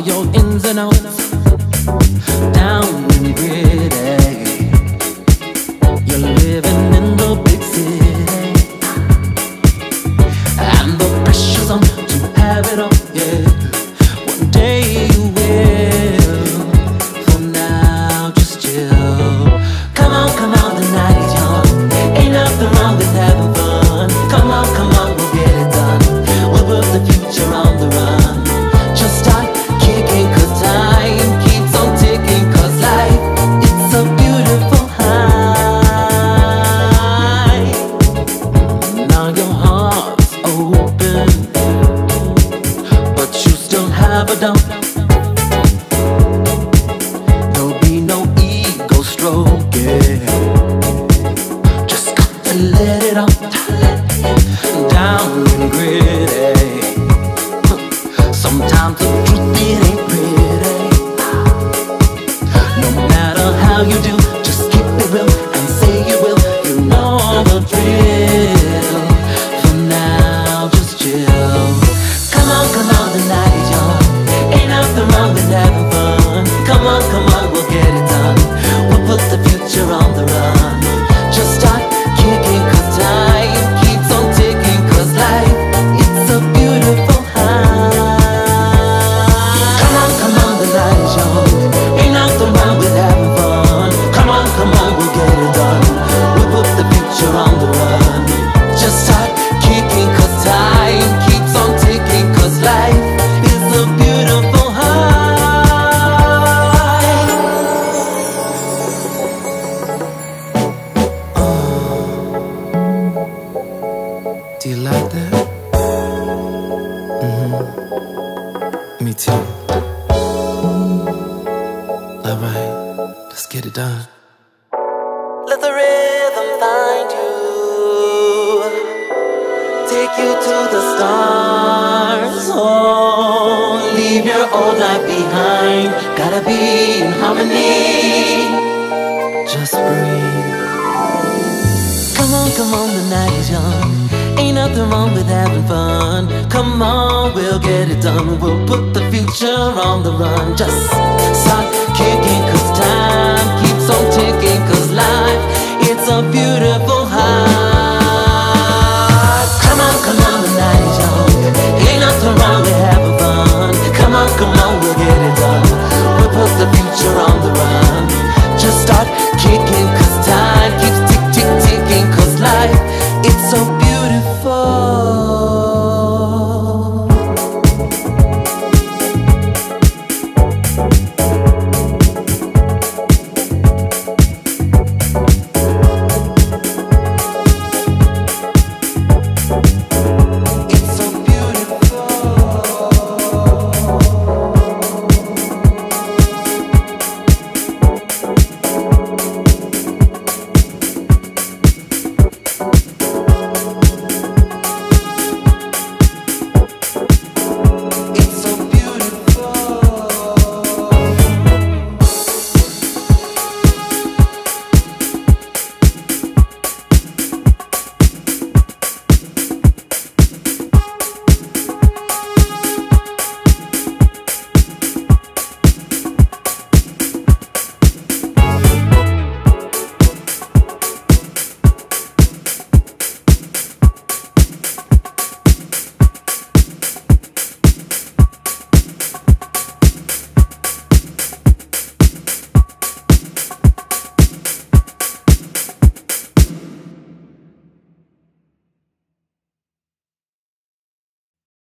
all your ins and outs. never done. There'll be no ego stroking. Just got to let it out. Down and gritty. Sometimes the truth it ain't pretty. No matter how you do. me too. Alright, let's get it done. Let the rhythm find you, take you to the stars. Oh, leave your old life behind. Gotta be in harmony. Just breathe. Come on, come on, the night is young nothing wrong with having fun. Come on, we'll get it done. We'll put the future on the run. Just start